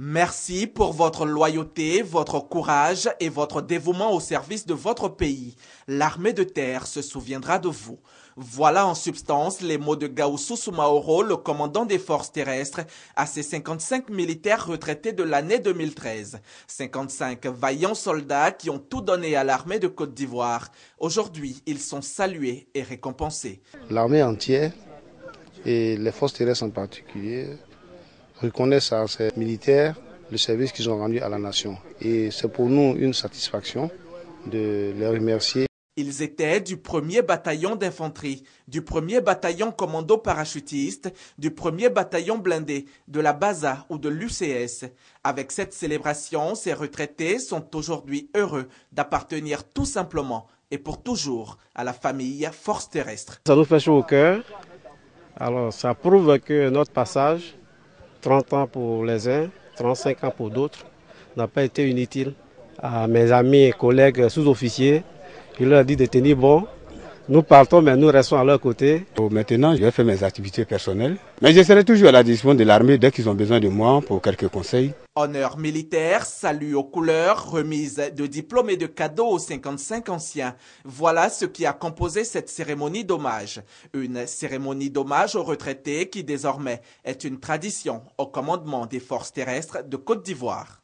Merci pour votre loyauté, votre courage et votre dévouement au service de votre pays. L'armée de terre se souviendra de vous. Voilà en substance les mots de Gaussou Soumaoro, le commandant des forces terrestres, à ses 55 militaires retraités de l'année 2013. 55 vaillants soldats qui ont tout donné à l'armée de Côte d'Ivoire. Aujourd'hui, ils sont salués et récompensés. L'armée entière et les forces terrestres en particulier reconnaissent à ces militaires le service qu'ils ont rendu à la nation. Et c'est pour nous une satisfaction de les remercier. Ils étaient du 1er bataillon d'infanterie, du 1er bataillon commando parachutiste, du 1er bataillon blindé, de la BASA ou de l'UCS. Avec cette célébration, ces retraités sont aujourd'hui heureux d'appartenir tout simplement et pour toujours à la famille Force terrestre. Ça nous fait chaud au cœur. Alors ça prouve que notre passage 30 ans pour les uns, 35 ans pour d'autres, n'a pas été inutile. À mes amis et collègues sous-officiers, il leur a dit de tenir bon. Nous partons, mais nous restons à leur côté. Maintenant, je vais faire mes activités personnelles. Mais je serai toujours à la disposition de l'armée dès qu'ils ont besoin de moi pour quelques conseils. Honneur militaire, salut aux couleurs, remise de diplômes et de cadeaux aux 55 anciens. Voilà ce qui a composé cette cérémonie d'hommage. Une cérémonie d'hommage aux retraités qui désormais est une tradition au commandement des forces terrestres de Côte d'Ivoire.